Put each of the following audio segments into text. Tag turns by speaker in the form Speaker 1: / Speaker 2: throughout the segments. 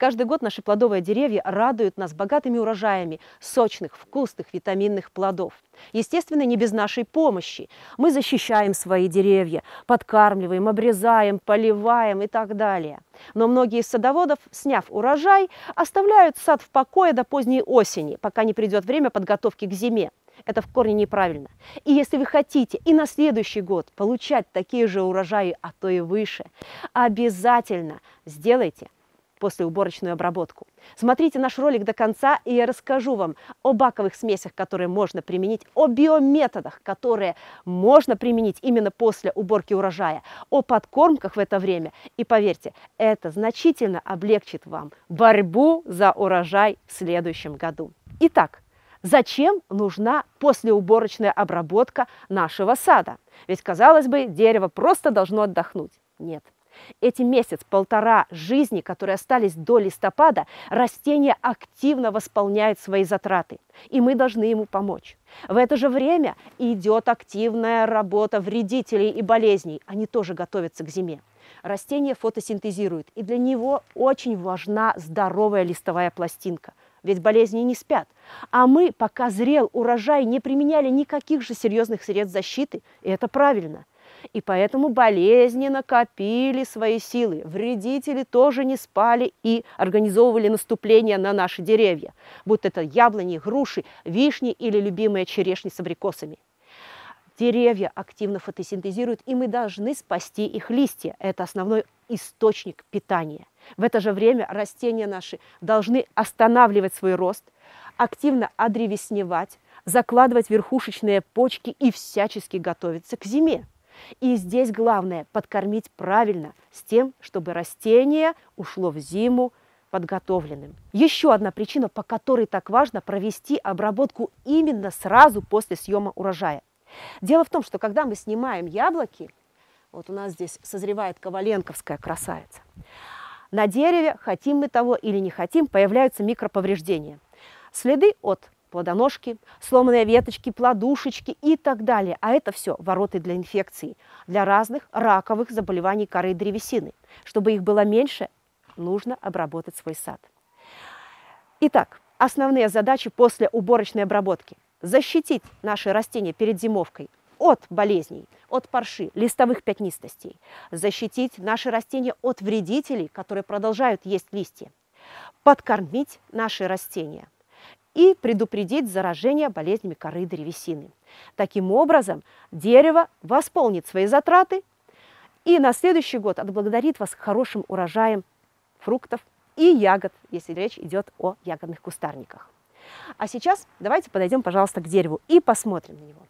Speaker 1: Каждый год наши плодовые деревья радуют нас богатыми урожаями сочных, вкусных, витаминных плодов. Естественно, не без нашей помощи. Мы защищаем свои деревья, подкармливаем, обрезаем, поливаем и так далее. Но многие из садоводов, сняв урожай, оставляют сад в покое до поздней осени, пока не придет время подготовки к зиме. Это в корне неправильно. И если вы хотите и на следующий год получать такие же урожаи, а то и выше, обязательно сделайте послеуборочную обработку. Смотрите наш ролик до конца, и я расскажу вам о баковых смесях, которые можно применить, о биометодах, которые можно применить именно после уборки урожая, о подкормках в это время. И поверьте, это значительно облегчит вам борьбу за урожай в следующем году. Итак, Зачем нужна послеуборочная обработка нашего сада? Ведь, казалось бы, дерево просто должно отдохнуть. Нет. Эти месяц-полтора жизни, которые остались до листопада, растение активно восполняет свои затраты, и мы должны ему помочь. В это же время идет активная работа вредителей и болезней, они тоже готовятся к зиме. Растение фотосинтезирует, и для него очень важна здоровая листовая пластинка – ведь болезни не спят. А мы, пока зрел урожай, не применяли никаких же серьезных средств защиты, и это правильно. И поэтому болезни накопили свои силы. Вредители тоже не спали и организовывали наступление на наши деревья, будь это яблони, груши, вишни или любимые черешни с абрикосами. Деревья активно фотосинтезируют, и мы должны спасти их листья. Это основной источник питания. В это же время растения наши должны останавливать свой рост, активно одревесневать, закладывать верхушечные почки и всячески готовиться к зиме. И здесь главное подкормить правильно, с тем, чтобы растение ушло в зиму подготовленным. Еще одна причина, по которой так важно провести обработку именно сразу после съема урожая. Дело в том, что когда мы снимаем яблоки, вот у нас здесь созревает коваленковская красавица, на дереве, хотим мы того или не хотим, появляются микроповреждения. Следы от плодоножки, сломанные веточки, плодушечки и так далее. А это все вороты для инфекций, для разных раковых заболеваний коры древесины. Чтобы их было меньше, нужно обработать свой сад. Итак, основные задачи после уборочной обработки. Защитить наши растения перед зимовкой от болезней, от парши, листовых пятнистостей, защитить наши растения от вредителей, которые продолжают есть листья, подкормить наши растения и предупредить заражение болезнями коры древесины. Таким образом, дерево восполнит свои затраты и на следующий год отблагодарит вас хорошим урожаем фруктов и ягод, если речь идет о ягодных кустарниках. А сейчас давайте подойдем, пожалуйста, к дереву и посмотрим на него.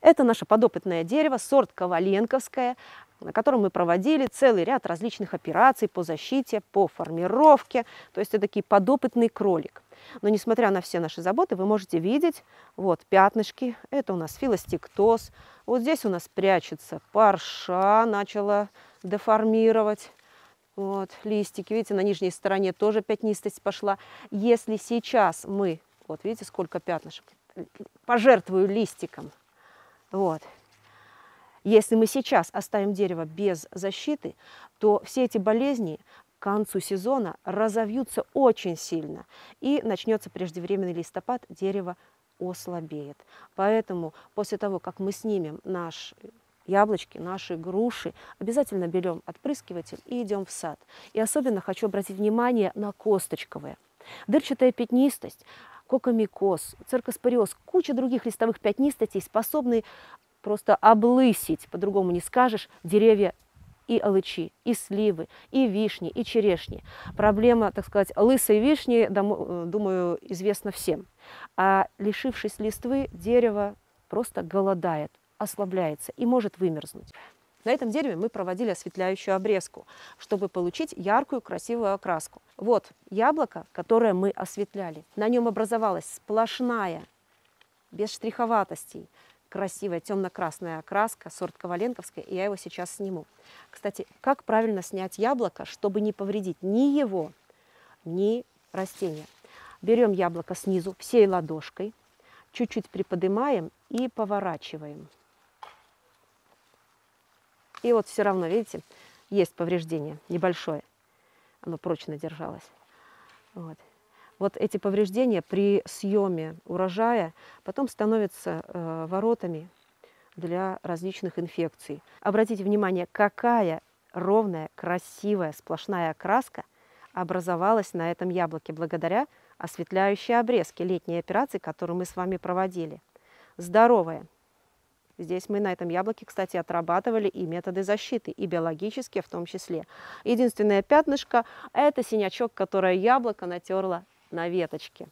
Speaker 1: Это наше подопытное дерево, сорт Коваленковское, на котором мы проводили целый ряд различных операций по защите, по формировке. То есть это такой подопытный кролик. Но несмотря на все наши заботы, вы можете видеть, вот пятнышки, это у нас филостиктоз. Вот здесь у нас прячется парша, начала деформировать. Вот, листики, видите, на нижней стороне тоже пятнистость пошла. Если сейчас мы, вот видите, сколько пятнышек, пожертвую листиком, вот. Если мы сейчас оставим дерево без защиты, то все эти болезни концу сезона разовьются очень сильно, и начнется преждевременный листопад, дерево ослабеет. Поэтому после того, как мы снимем наш яблочки, наши груши, обязательно берем отпрыскиватель и идем в сад. И особенно хочу обратить внимание на косточковые. Дырчатая пятнистость, кокомикоз, циркоспориоз, куча других листовых пятнистостей способны просто облысить, по-другому не скажешь, деревья и алычи, и сливы, и вишни, и черешни. Проблема, так сказать, лысой вишни, э, думаю, известна всем. А лишившись листвы, дерево просто голодает, ослабляется и может вымерзнуть. На этом дереве мы проводили осветляющую обрезку, чтобы получить яркую, красивую окраску. Вот яблоко, которое мы осветляли. На нем образовалась сплошная, без штриховатостей, красивая темно-красная окраска, сорт Коваленковская, и я его сейчас сниму. Кстати, как правильно снять яблоко, чтобы не повредить ни его, ни растения? Берем яблоко снизу всей ладошкой, чуть-чуть приподнимаем и поворачиваем. И вот все равно, видите, есть повреждение небольшое. Оно прочно держалось. Вот. Вот эти повреждения при съеме урожая потом становятся э, воротами для различных инфекций. Обратите внимание, какая ровная, красивая, сплошная окраска образовалась на этом яблоке благодаря осветляющей обрезке летней операции, которую мы с вами проводили. Здоровая. Здесь мы на этом яблоке, кстати, отрабатывали и методы защиты, и биологические в том числе. Единственное пятнышко – это синячок, которое яблоко натерло на веточке.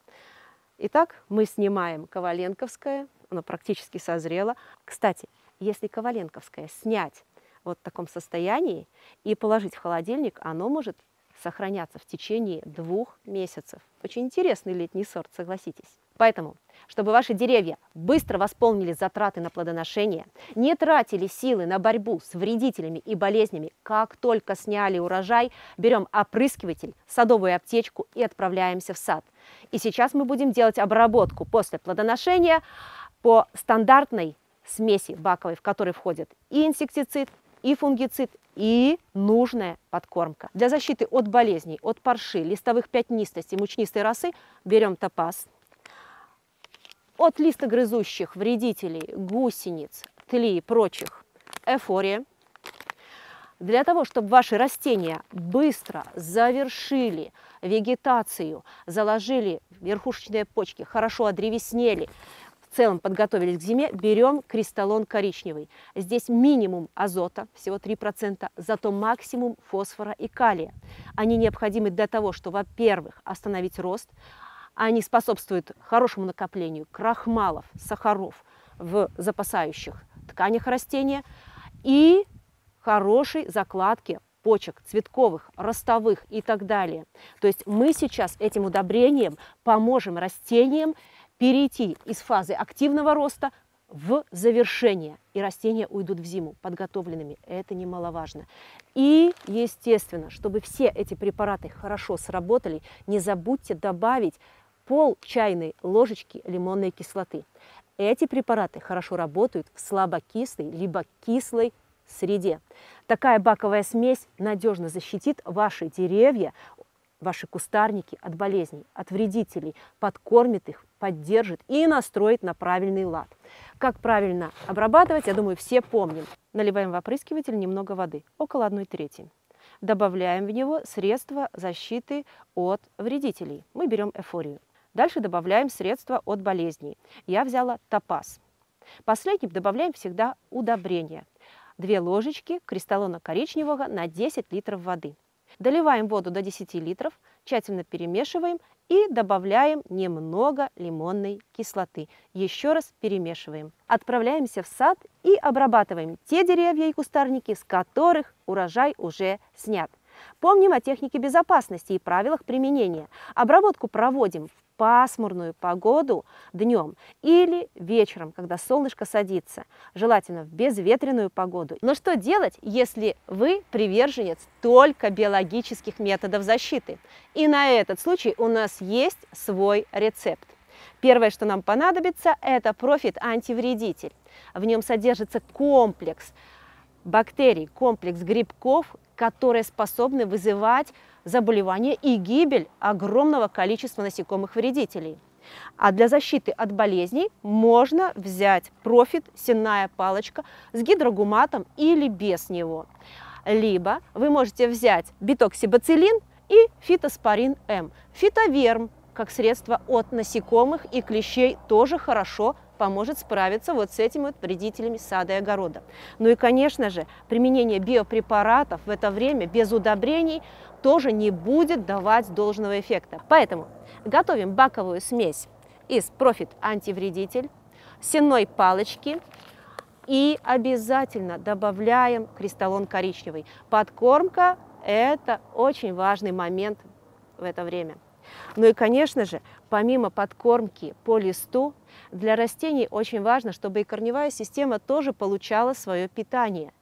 Speaker 1: Итак, мы снимаем коваленковское, оно практически созрело. Кстати, если коваленковское снять вот в таком состоянии и положить в холодильник, оно может сохраняться в течение двух месяцев. Очень интересный летний сорт, согласитесь. Поэтому, чтобы ваши деревья быстро восполнили затраты на плодоношение, не тратили силы на борьбу с вредителями и болезнями, как только сняли урожай, берем опрыскиватель, садовую аптечку и отправляемся в сад. И сейчас мы будем делать обработку после плодоношения по стандартной смеси баковой, в которой входит и инсектицид, и фунгицид, и нужная подкормка. Для защиты от болезней, от парши, листовых пятнистостей, мучнистой росы берем топаз – от листогрызущих вредителей, гусениц, тли и прочих эфория. Для того, чтобы ваши растения быстро завершили вегетацию, заложили верхушечные почки, хорошо одревеснели, в целом подготовились к зиме, берем кристаллон коричневый. Здесь минимум азота, всего 3%, зато максимум фосфора и калия. Они необходимы для того, чтобы, во-первых, остановить рост, они способствуют хорошему накоплению крахмалов, сахаров в запасающих тканях растения и хорошей закладке почек, цветковых, ростовых и так далее. То есть мы сейчас этим удобрением поможем растениям перейти из фазы активного роста в завершение, и растения уйдут в зиму подготовленными. Это немаловажно. И, естественно, чтобы все эти препараты хорошо сработали, не забудьте добавить пол чайной ложечки лимонной кислоты. Эти препараты хорошо работают в слабокислой либо кислой среде. Такая баковая смесь надежно защитит ваши деревья, ваши кустарники от болезней, от вредителей, подкормит их, поддержит и настроит на правильный лад. Как правильно обрабатывать, я думаю, все помним. Наливаем в опрыскиватель немного воды, около 1 трети. Добавляем в него средства защиты от вредителей. Мы берем эфорию. Дальше добавляем средства от болезней. Я взяла топаз. Последним добавляем всегда удобрение. Две ложечки кристаллона коричневого на 10 литров воды. Доливаем воду до 10 литров, тщательно перемешиваем и добавляем немного лимонной кислоты. Еще раз перемешиваем. Отправляемся в сад и обрабатываем те деревья и кустарники, с которых урожай уже снят. Помним о технике безопасности и правилах применения. Обработку проводим в пасмурную погоду днем или вечером, когда солнышко садится, желательно в безветренную погоду. Но что делать, если вы приверженец только биологических методов защиты? И на этот случай у нас есть свой рецепт. Первое, что нам понадобится, это профит антивредитель. В нем содержится комплекс бактерий, комплекс грибков, которые способны вызывать заболевания и гибель огромного количества насекомых-вредителей. А для защиты от болезней можно взять профит, сенная палочка с гидрогуматом или без него. Либо вы можете взять битоксибацилин и фитоспорин М. Фитоверм как средство от насекомых и клещей тоже хорошо поможет справиться вот с этими вот вредителями сада и огорода. Ну и, конечно же, применение биопрепаратов в это время без удобрений тоже не будет давать должного эффекта. Поэтому готовим баковую смесь из профит антивредитель, сенной палочки и обязательно добавляем кристаллон коричневый. Подкормка – это очень важный момент в это время. Ну и, конечно же, помимо подкормки по листу, для растений очень важно, чтобы и корневая система тоже получала свое питание.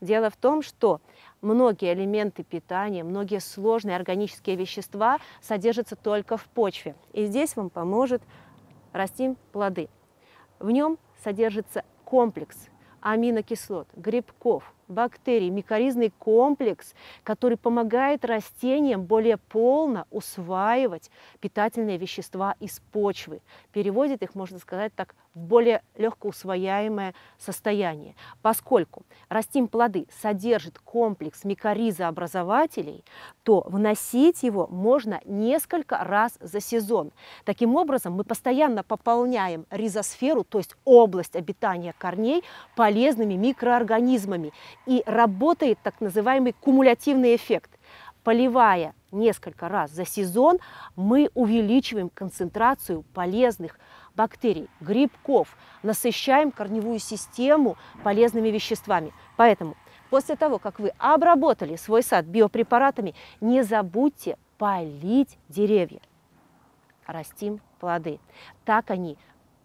Speaker 1: Дело в том, что многие элементы питания, многие сложные органические вещества содержатся только в почве. И здесь вам поможет растим плоды. В нем содержится комплекс аминокислот, грибков, бактерий, микоризный комплекс, который помогает растениям более полно усваивать питательные вещества из почвы, переводит их, можно сказать так, в более легко усвояемое состояние. Поскольку растим плоды содержит комплекс микоризообразователей, то вносить его можно несколько раз за сезон. Таким образом, мы постоянно пополняем ризосферу, то есть область обитания корней, полезными микроорганизмами. И работает так называемый кумулятивный эффект. Поливая несколько раз за сезон, мы увеличиваем концентрацию полезных бактерий, грибков, насыщаем корневую систему полезными веществами. Поэтому после того, как вы обработали свой сад биопрепаратами, не забудьте полить деревья. Растим плоды. Так они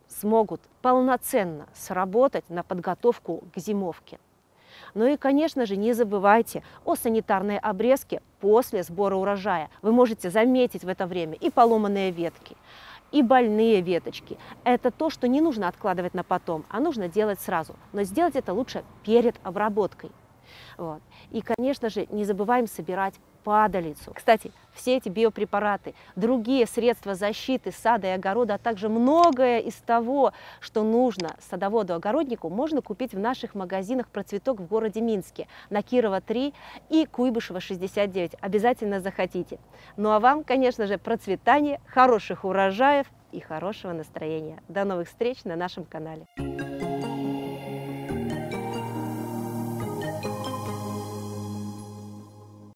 Speaker 1: смогут полноценно сработать на подготовку к зимовке. Ну и, конечно же, не забывайте о санитарной обрезке после сбора урожая. Вы можете заметить в это время и поломанные ветки, и больные веточки. Это то, что не нужно откладывать на потом, а нужно делать сразу. Но сделать это лучше перед обработкой. Вот. И, конечно же, не забываем собирать падалицу. Кстати, все эти биопрепараты, другие средства защиты сада и огорода, а также многое из того, что нужно садоводу-огороднику, можно купить в наших магазинах «Процветок» в городе Минске на Кирова 3 и Куйбышева 69. Обязательно захотите. Ну а вам, конечно же, процветания, хороших урожаев и хорошего настроения. До новых встреч на нашем канале.